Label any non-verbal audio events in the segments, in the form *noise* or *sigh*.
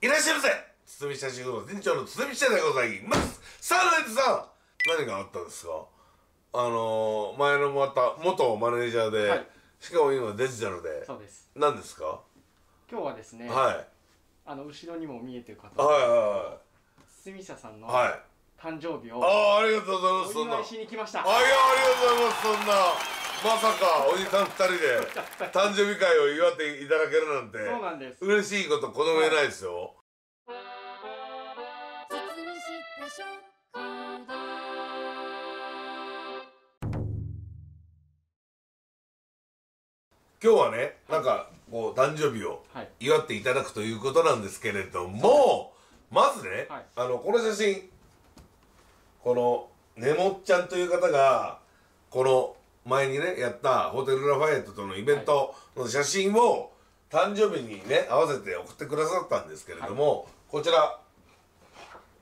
いらっしゃいませ。堤下修の店長の堤下でございます。さあライトさん何があったんですか？あのー、前のまた元マネージャーで、はい、しかも今デジタルで。そうです。何ですか？今日はですねはい。あの後ろにも見えてる方。はいはいはい。堤下さんのはい。誕生日をああありがとうございます。お祝いしに来ました。あいやありがとうございます。そんなまさかおじさん二人で誕生日会を祝っていただけるなんてそうなんです。嬉しいことこの上ないですよ、今日はね、なんかこう誕生日を祝っていただくということなんですけれども、まずね、はい、あのこの写真このねもっちゃんという方がこの前にねやったホテルラファイエットとのイベントの写真を誕生日にね合わせて送ってくださったんですけれども、はい、こちら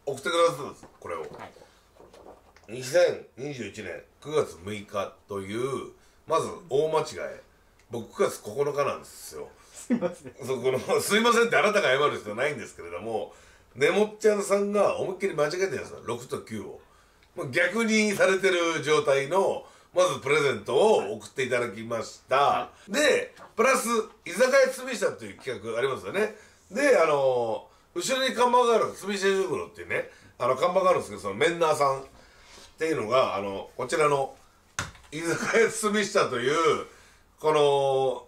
送ってくださったんですこれを、はい、2021年9月6日というまず大間違い。僕9月9日なんですよ。すいません。そこのすいませんってあなたが謝る必要ないんですけれどもねもっちゃんさんが思いっきり間違えてるんですよ6と9を逆にされてる状態のまずプレゼントを送っていただきました、はい、でプラス居酒屋つみしたという企画ありますよね。であの後ろに看板があるつみした袋っていうねあの看板があるんですけどそのメンナーさんっていうのがあのこちらの居酒屋つみしたというこ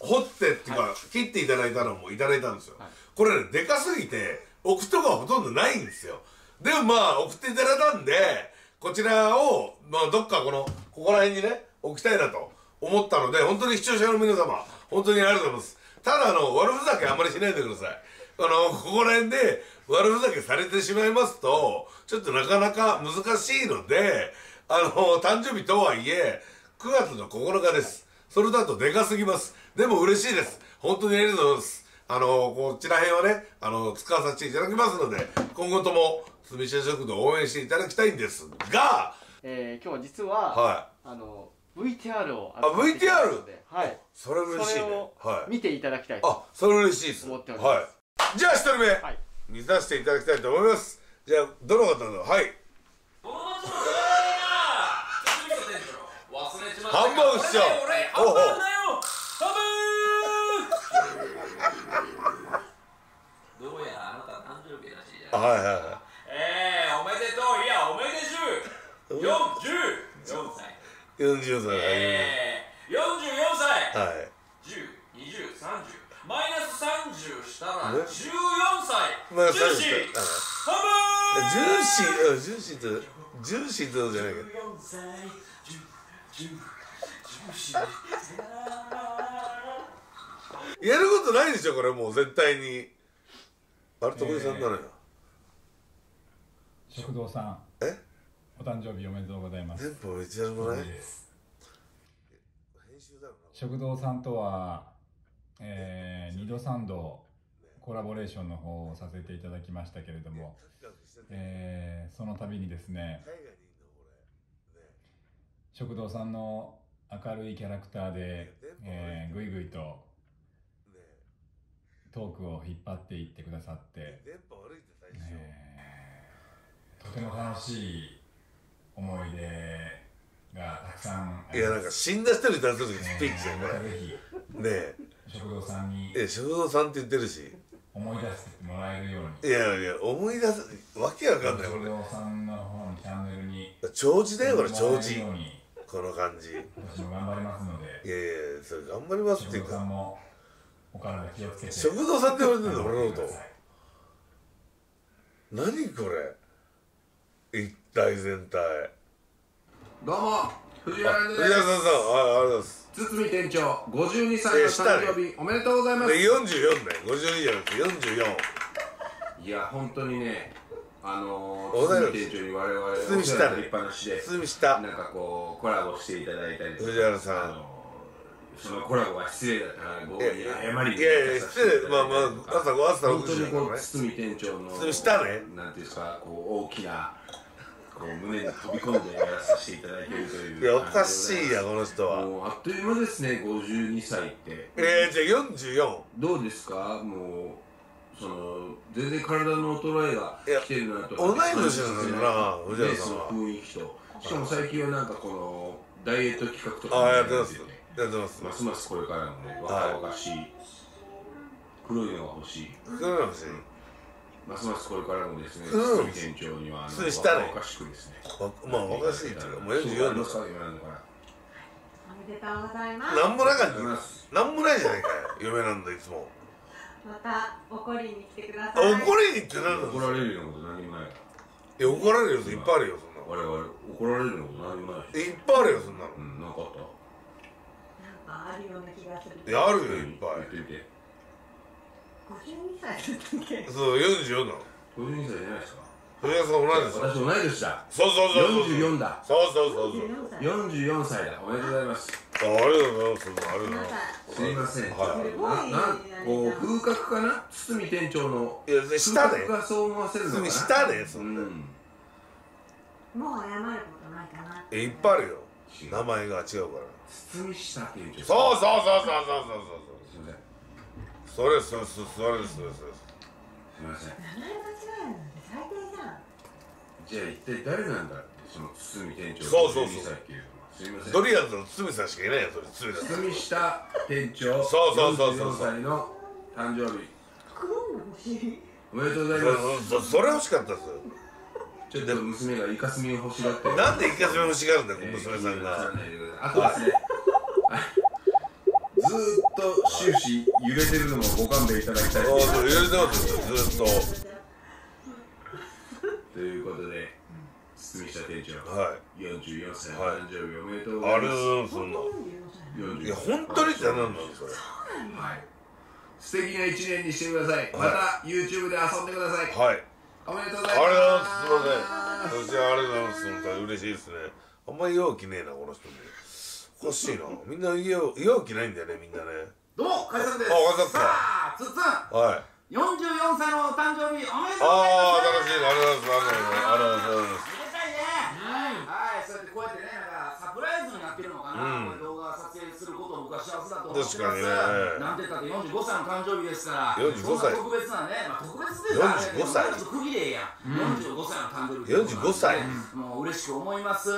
の掘ってっていうか、はい、切っていただいたのもいただいたんですよ、はい、これねでかすぎて置くとこはほとんどないんですよ。でもまあ送っていただいたんでこちらを、まあ、どっかこのここら辺にね置きたいなと思ったので本当に視聴者の皆様本当にありがとうございます。ただあの悪ふざけあんまりしないでください。あのここら辺で悪ふざけされてしまいますとちょっとなかなか難しいのであの誕生日とはいえ9月の9日です。それだとでかすぎます。でも嬉しいです。本当にありがとうございます。あのこちら辺はねあの使わさせていただきますので今後とも住下食堂を応援していただきたいんですが、えー、今日は実は、はい、あの VTR をあ VTR? はい。それ嬉しいね。はい。見ていただきたいあそれ嬉しいです。思っております、はい、じゃあ一人目、はい、見させていただきたいと思います。じゃあどの方だはい。ハンバーグ師匠。ハンバーグだよハンバーグ。どうやあなた誕生日らしいじゃん。はいはいはい44歳、えー、44歳。はい。102030マイナス30したら14歳、まあ、ジューシー。ハンバージューシージューシーとジューシーってことじゃないけど。14歳。ジュジュジューシーやることないでしょこれもう絶対にあれ徳井さんなのよ、えー、食堂さんお誕生日おめでとうございます。もない食堂さんとは、えー、2度3度コラボレーションの方をさせていただきましたけれども、えー、その度にですね食堂さんの明るいキャラクターで、えー、ぐいぐいとトークを引っ張っていってくださって、えーとても楽しい思い出がたくさんいやなんか死んだ人に対するスピーチだよこれねえ食堂さんにえ食堂さんって言ってるし。思い出してもらえるように。いやいや思い出すわけわかんない食堂さんの方のチャンネルに長寿だよこれ長寿。この感じ。私も頑張りますので。いやいやそれ頑張りますっていうか。食堂さんもお体気をつけて。食堂さんって言われてるんだ俺のこと。何これ。一体全体どうも藤原です。藤原さんさんあありがとうございます。堤店長52歳の誕生日、おめでとうございます。44ね52じゃなくて44いや本当にねあのー、堤店長に我々お世話になりっぱなしで堤下なんかこうコラボしていただいたり藤原さん、あのー、そのコラボは失礼だったご謝りいやいや失礼。まあまあ朝朝6時だからね。堤店長の堤下ねなんていうんですかこう大きなこう胸に飛び込んでやらさせていただいているという。いやおかしいやこの人は。もうあっという間ですね52歳って。えー、じゃあ44どうですか？もうその全然体の衰えが来てるなと同い年なんだよな藤原さんは。雰囲気と。しかも最近はなんかこのダイエット企画とかああやってます。やってます。ますますこれからのね若はい。々しい。黒いのが欲しい。そうなんですよますますこれからもですねうん。堤店長にはあのしたね。若々しくですね。わまあ若しいっていうかもう44そうありだますか今のからおめでとうございます。なんもなかっありがとうございます。たなんもないじゃないかよ嫁なんだいつも。また怒りに来てくだあさい。怒りにって何なの？怒られるようなこと何もない。いや怒られるよいっぱいあるよそんなの。我々怒られるようなこと何もない。しいっぱいあるよそんなの。うんなんかあった？なんかあるような気がする。いやあるよいっぱい。言ってみて五十二歳だったっけ？そう44なの52歳じゃないですか。藤原さん同いですよ。私同い年だ。そうそうそうそう44だそう。そうそうそう44歳。44歳だ。おめでとうございます。あありがとうございます。ありがとうございまますたすいません、はい。ななんこう風格かな？堤店長の。いやで下で。風格がそう思わせるのかな？下でそな。うん。んもう謝ることないかな。えいっぱいあるよ。名前が違うから。堤下店長そうそうそうそうそうそう。すいませんそうそれそれそれそれそれす。いません。名前間違えるなんて最低じゃん。じゃあ一体誰なんだってその堤店長そうそうそう。52歳っていうのはすいませんドリアンズの堤さんしかいないよそれ堤さん。堤下店長そうそうそうそう。44歳の誕生日。おめでとうございそうます。そうそれ欲しかったです。ちょっと娘がイカスミを欲しがって。なんでイカスミ欲しがるんだよえー娘さんが。あとですね、終始揺れてるのもご勘弁いただきたい。ああそう入れてますよずっと。ということで堤下店長はい。44歳のはい誕生日おめでとうござあれいます、そんな。44歳。いや本当にって何なのそれ。はい。素敵な一年にしてください、また YouTube で遊んでください。はい。おめでとうごあざいりがとうますございます。すいません。そしてありがとうございます。嬉しいですね。あんまり陽気ねえなこの人ねおかしいな。みんな陽陽気ないんだよねみんなね。どうも、解散です。あわかった。さあ、つっつん、はい。44歳のお誕生日おめでとうございます。ああ楽しいありがとうございますありがとうございます。めでたいね。はい、そうやってこうやってね、なんかサプライズになってるのかな。うんこれ動画撮影することを僕は幸せだと思ってます。確かにねなんて言ったって45歳の誕生日ですから。45歳そんな特別なね、まあ特別ですからね。45歳区切れや。45歳の誕生日。45歳もう嬉しく思います。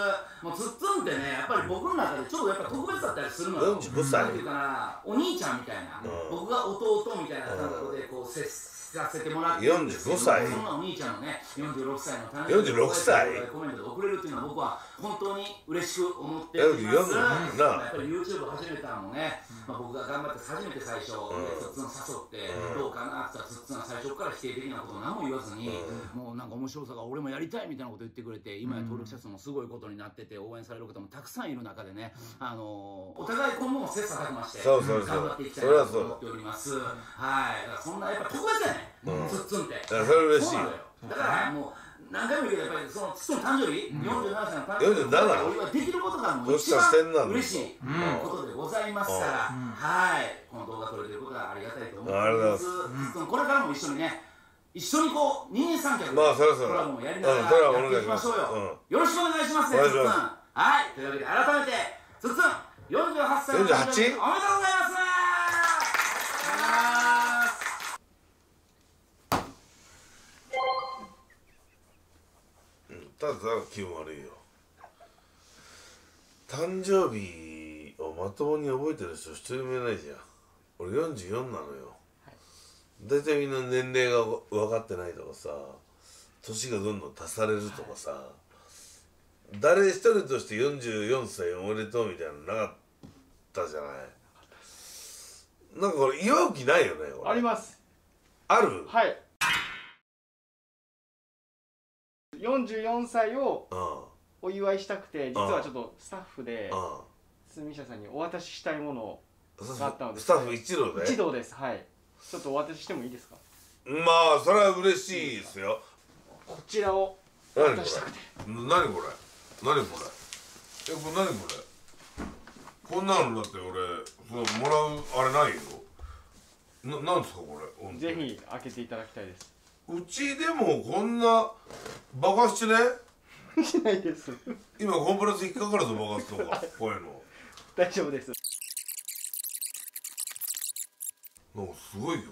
もうつっつんってね、やっぱり僕の中でちょっとやっぱ特別だったりするのよ。45歳なんていうかな、お兄ちゃんみたいな、うん僕が弟みたいな感覚でこう接させてもらって。るんですけど45歳。そんなお兄ちゃんのね、46歳の誕46歳。コメントで送れるっていうのは僕は本当に嬉しく思っております。44な。やっぱり YouTube 始めたのもね、まあ、僕が頑張って初めて最初、つっつん誘って、どうかなって言ったらつっつんは最初から否定的なことを何も言わずに、もうなんか面白さが俺もやりたいみたいなこと言ってくれて、今や登録者数もすごいことになってて、応援される方もたくさんいる中でね、あのお互い今後も切磋琢磨して、そうそうそう。頑張っていきたいなと思っております。はい、そんなやっぱ特別つっつんって。いやそれ嬉しい。よ。だからもう何回も言うけどやっぱりその父の誕生日、47歳の誕生日47お祝いできることがもう一番嬉しいことでございますから、はい。この動画撮れてることはありがたいと思いありがとうます。つっつんこれからも一緒にね一緒にこう二人三脚でまあそろそろ。コラボもやりながらうんそれはお願いやっていきましょうよ、よろしくお願いしますねお願いしつっつんまはい。というわけで改めてつっつん48歳の誕生日 48? おめでとうございますただただ気分悪いよ。誕生日をまともに覚えてる人一人もいないじゃん。俺44なのよ。大体みんな年齢が分かってないとかさ年がどんどん足されるとかさ誰一人として44歳おめでとうみたいなのなかったじゃない。なんかこれ祝う気ないよねあります。ある？はい44歳をうん。お祝いしたくて実はちょっとスタッフでうん。住社さんにお渡ししたいものがあったのでスタッフ一同で？一同です。はい。ちょっとお渡ししてもいいですか？まあそれは嬉しいですよ。こちらを何こ渡したくて。れ？何これ？何これ？えこれ何これ？こんなのだって俺もらうあれないよ。ななんですかこれ？ぜひ開けていただきたいですうちでもこんな爆発してね *laughs* しないです。今コンプラス引っかかるぞ爆発とか。こういうの。大丈夫です。なんかすごいよ。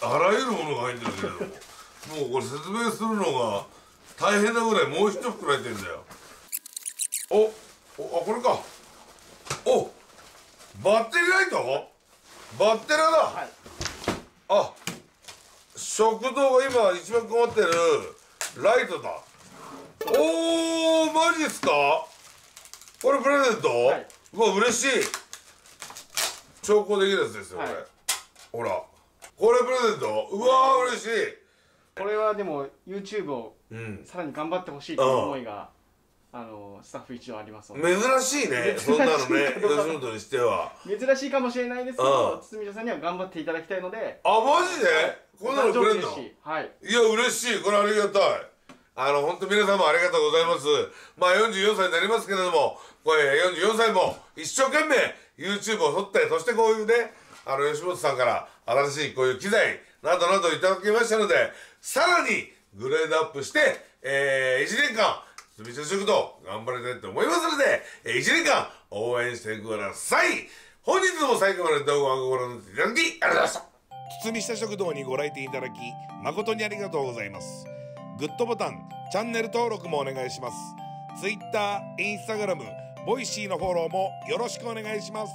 ああらゆるものが入ってるけれどももうこれ説明するのが大変なぐらいもう一袋入ってんだよ。おおあこれか。おバッテリーライト？バッテラだ、はい。あ食堂が今一番困ってるライトだ。おおマジっすか？これプレゼント、はい。うわ嬉しい。調光できるやつですよ、はい。これ。ほらこれプレゼント？うわー嬉しい。これはでも YouTube をうん。さらに頑張ってほしいという思いがあのスタッフ一同ありますので。珍しいねそんなのね *laughs* 吉本にしては。珍しいかもしれないですけうどん。堤田さんには頑張っていただきたいので。あマジで？こんなのくれんの？はい。いや嬉しい。これありがたい。あの本当皆様ありがとうございます。まあ44歳になりますけれどもこれ44歳も一生懸命 YouTube を撮ってそしてこういうねあの吉本さんから新しいこういう機材などなどいただきましたのでさらにグレードアップして、えー、1年間住所食堂頑張りたいと思いますので、えー、1年間応援してください。本日も最後まで動画をご覧いただきありがとうございました堤下食堂にご来店いただき誠にありがとうございます。グッドボタンチャンネル登録もお願いします。Twitter、Instagram、Voicy のフォローもよろしくお願いします。